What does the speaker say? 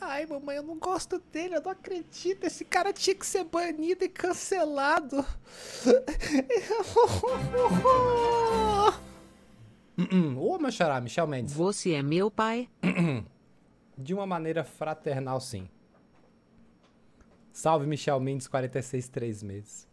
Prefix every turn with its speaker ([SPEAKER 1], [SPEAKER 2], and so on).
[SPEAKER 1] Ai, mamãe, eu não gosto dele, eu não acredito. Esse cara tinha que ser banido e cancelado. Ô, meu xará, Michel Mendes.
[SPEAKER 2] Você é meu pai?
[SPEAKER 1] De uma maneira fraternal, sim. Salve, Michel Mendes, 46, 3 meses.